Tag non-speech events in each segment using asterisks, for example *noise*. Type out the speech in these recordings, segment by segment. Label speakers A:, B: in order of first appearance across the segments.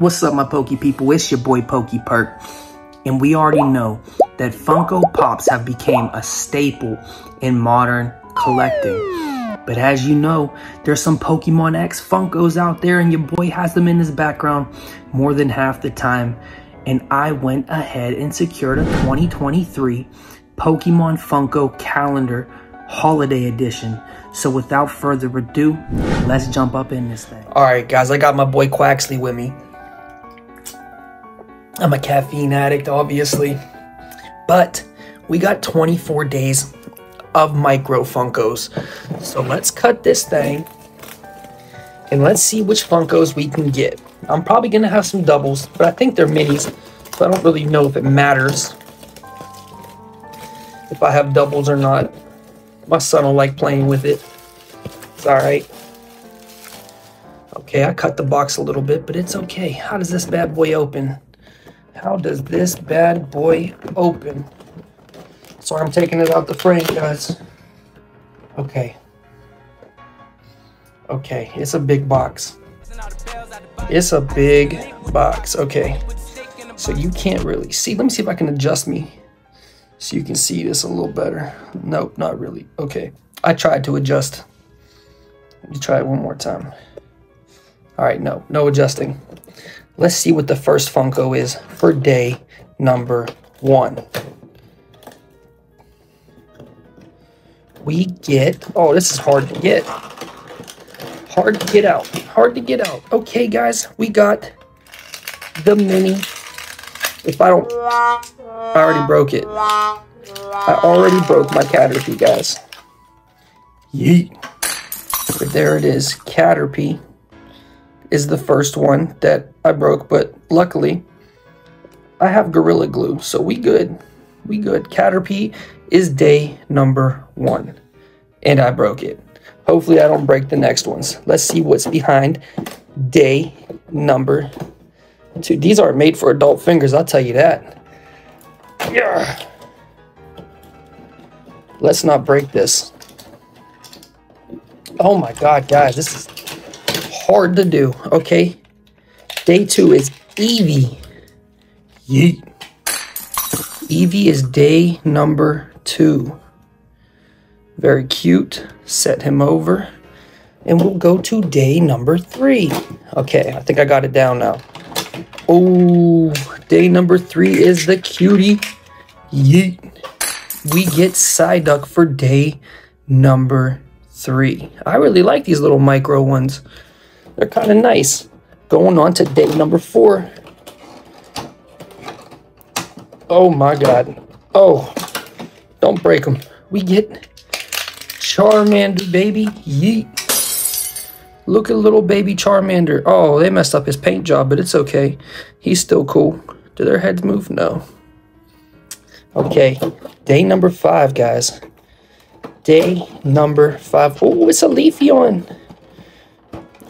A: What's up, my Pokey people? It's your boy Pokey Perk. And we already know that Funko Pops have become a staple in modern collecting. But as you know, there's some Pokemon X Funkos out there and your boy has them in his background more than half the time. And I went ahead and secured a 2023 Pokemon Funko Calendar Holiday Edition. So without further ado, let's jump up in this thing. Alright guys, I got my boy Quaxly with me. I'm a caffeine addict, obviously. But we got 24 days of micro Funkos. So let's cut this thing and let's see which Funkos we can get. I'm probably going to have some doubles, but I think they're minis, so I don't really know if it matters if I have doubles or not. My son will like playing with it. It's alright. Okay, I cut the box a little bit, but it's okay. How does this bad boy open? How does this bad boy open? So I'm taking it out the frame, guys. Okay. Okay, it's a big box. It's a big box. Okay. So you can't really see. Let me see if I can adjust me so you can see this a little better. Nope, not really. Okay. I tried to adjust. Let me try it one more time. All right, no, no adjusting. Let's see what the first Funko is for day number one. We get, oh, this is hard to get. Hard to get out. Hard to get out. Okay, guys, we got the mini. If I don't, I already broke it. I already broke my Caterpie, guys. Yeet. But there it is. Caterpie is the first one that I broke, but luckily I have Gorilla Glue, so we good. We good. Caterpie is day number one, and I broke it. Hopefully I don't break the next ones. Let's see what's behind day number two. These aren't made for adult fingers, I'll tell you that. Yeah. Let's not break this. Oh my god, guys, this is hard to do, okay? Day two is Eevee. Yeet. Eevee is day number two. Very cute. Set him over. And we'll go to day number three. Okay, I think I got it down now. Oh, day number three is the cutie. Yeet. We get Psyduck for day number three. I really like these little micro ones. They're kind of nice. Going on to day number four. Oh my god. Oh, don't break them. We get Charmander, baby. Yeet. Look at little baby Charmander. Oh, they messed up his paint job, but it's okay. He's still cool. Do their heads move? No. Okay, day number five, guys. Day number five. Oh, it's a Leafeon.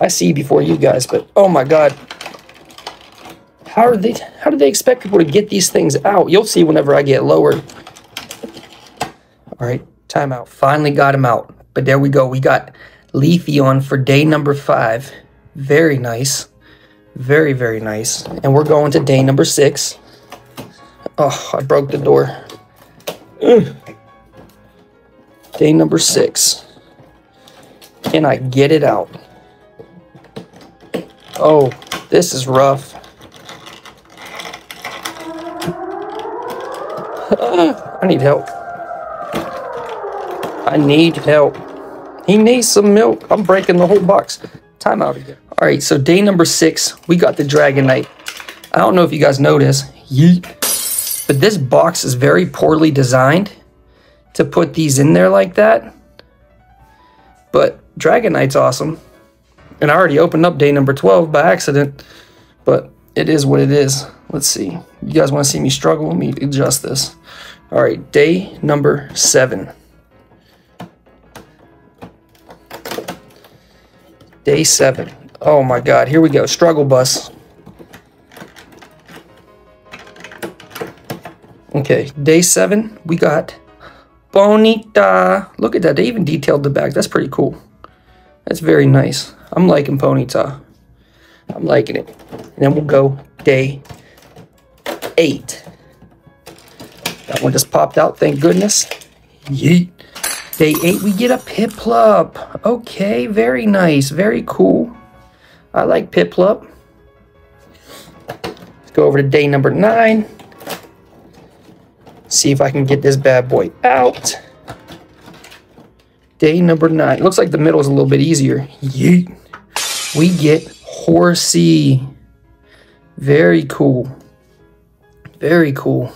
A: I see before you guys, but oh my god. How are they how do they expect people to get these things out? You'll see whenever I get lowered. Alright, timeout. Finally got him out. But there we go. We got Leafeon for day number five. Very nice. Very, very nice. And we're going to day number six. Oh, I broke the door. Ugh. Day number six. Can I get it out? Oh, this is rough. *sighs* I need help. I need help. He needs some milk. I'm breaking the whole box. Time out again. All right, so day number six, we got the Dragonite. I don't know if you guys notice, yeet, but this box is very poorly designed to put these in there like that. But Dragonite's awesome. And I already opened up day number 12 by accident, but it is what it is. Let's see. You guys want to see me struggle? Let me adjust this. All right, day number seven. Day seven. Oh my God, here we go. Struggle bus. Okay, day seven, we got Ponyta. Look at that, they even detailed the back. That's pretty cool. That's very nice. I'm liking Ponyta. I'm liking it. And then we'll go day eight. That one just popped out, thank goodness. Yeet. Day eight, we get a Piplup. Okay, very nice, very cool. I like Piplup. Let's go over to day number nine. See if I can get this bad boy out. Day number nine. Looks like the middle is a little bit easier. Yeet. We get Horsea. Very cool. Very cool.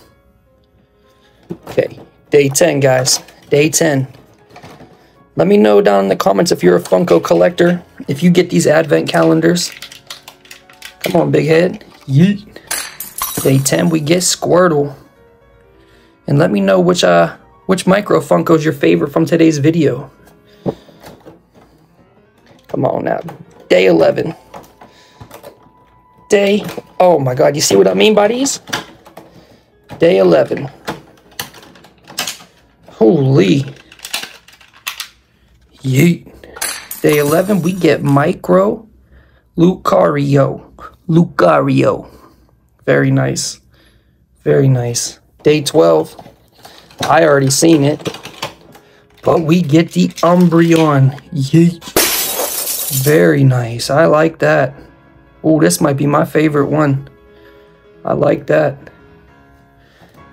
A: Okay, day 10, guys. Day 10. Let me know down in the comments if you're a Funko collector, if you get these advent calendars. Come on, big head. Yeet. Day 10, we get Squirtle. And let me know which uh which micro Funko is your favorite from today's video. Come on now. Day 11. Day, oh my god, you see what I mean by these? Day 11. Holy. Yeet. Day 11, we get Micro Lucario. Lucario. Very nice. Very nice. Day 12. I already seen it. But we get the Umbreon. Yeet. Very nice. I like that. Oh, this might be my favorite one. I like that.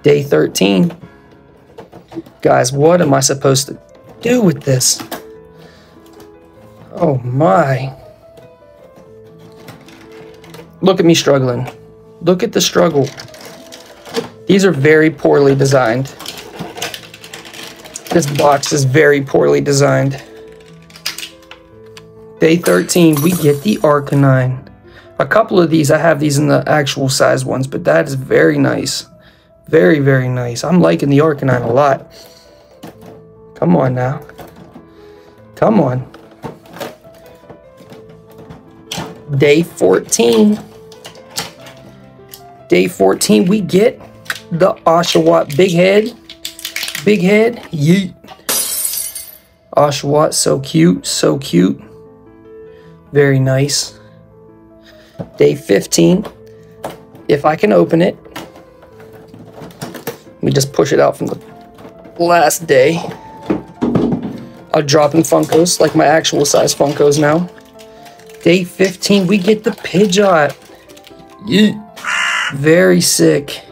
A: Day 13. Guys, what am I supposed to do with this? Oh my. Look at me struggling. Look at the struggle. These are very poorly designed. This box is very poorly designed. Day 13, we get the Arcanine. A couple of these, I have these in the actual size ones, but that is very nice. Very, very nice. I'm liking the Arcanine a lot. Come on now. Come on. Day 14. Day 14, we get the Oshawott Big Head. Big Head. Yeet. Oshawott, so cute. So cute. Very nice. Day 15. If I can open it. Let me just push it out from the last day. I'm dropping Funkos, like my actual size Funkos now. Day 15, we get the Pidgeot. Yeet. Very sick.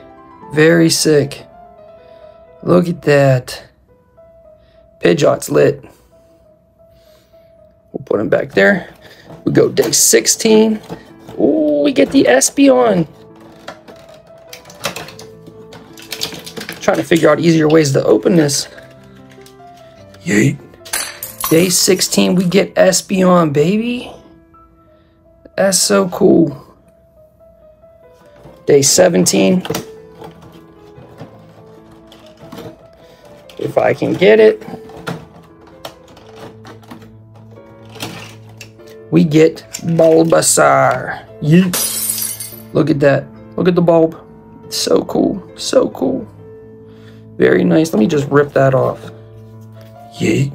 A: Very sick. Look at that. Pidgeot's lit. We'll put him back there. We go day 16. Ooh, we get the Espeon. Trying to figure out easier ways to open this. Yeet. Day 16, we get Espeon, baby. That's so cool. Day 17. If I can get it. We get Bulbasaur. Yeet. Look at that. Look at the bulb. So cool. So cool. Very nice. Let me just rip that off. Yeet.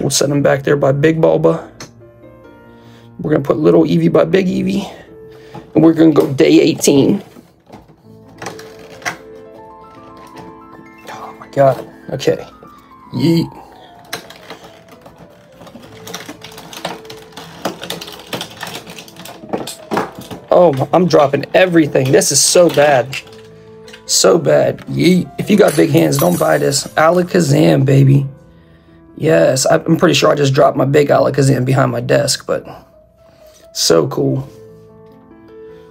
A: We'll set him back there by Big Bulba. We're going to put Little Eevee by Big Eevee. And we're going to go day 18. Oh my god. Okay. Yeet. Oh, I'm dropping everything. This is so bad. So bad. Yeet. If you got big hands, don't buy this. Alakazam, baby. Yes, I'm pretty sure I just dropped my big Alakazam behind my desk, but so cool.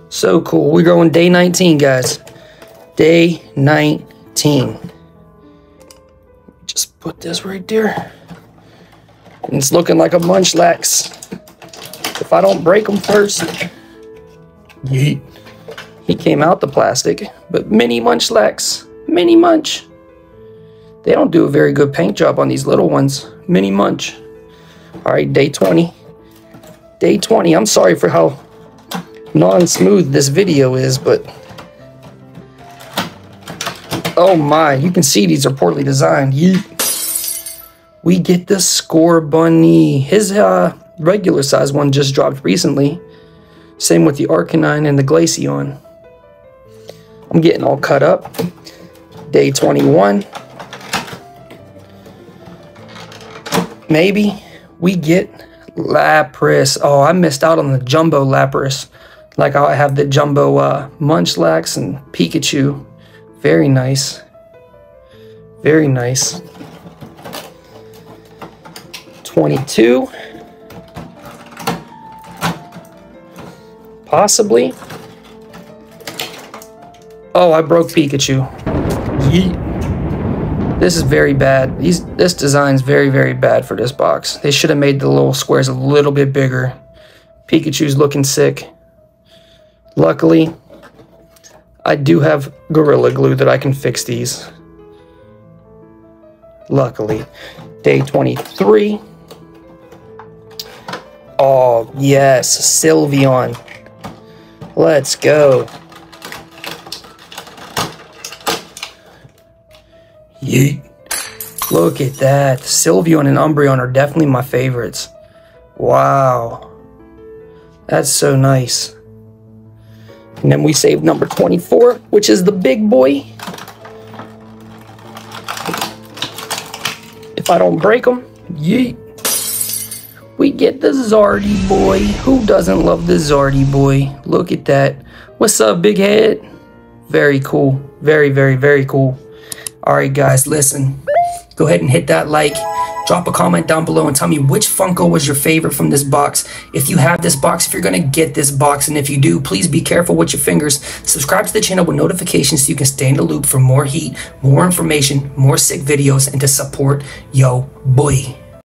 A: So cool. We're going day 19, guys. Day 19. Just put this right there. And it's looking like a Munchlax. If I don't break them first. Yeet. He came out the plastic. But mini Munchlax. Mini Munch. They don't do a very good paint job on these little ones. Mini Munch. Alright, day 20. Day 20. I'm sorry for how non-smooth this video is, but... Oh my, you can see these are poorly designed. Yeet. We get the Scorbunny. His uh, regular size one just dropped recently. Same with the Arcanine and the Glaceon. I'm getting all cut up. Day 21. Maybe we get Lapras. Oh, I missed out on the Jumbo Lapras. Like I have the Jumbo uh, Munchlax and Pikachu. Very nice. Very nice. 22. Possibly. Oh, I broke Pikachu. Yeet. This is very bad. These this design's very, very bad for this box. They should have made the little squares a little bit bigger. Pikachu's looking sick. Luckily, I do have Gorilla Glue that I can fix these. Luckily. Day 23. Oh, yes. Sylveon. Let's go. Yeet. Look at that. Sylveon and Umbreon are definitely my favorites. Wow. That's so nice. And then we save number 24, which is the big boy. If I don't break them, yeet. We get the Zardy boy. Who doesn't love the Zardy boy? Look at that. What's up, big head? Very cool. Very, very, very cool. All right, guys, listen. Go ahead and hit that like. Drop a comment down below and tell me which Funko was your favorite from this box. If you have this box, if you're going to get this box, and if you do, please be careful with your fingers. Subscribe to the channel with notifications so you can stay in the loop for more heat, more information, more sick videos, and to support yo boy.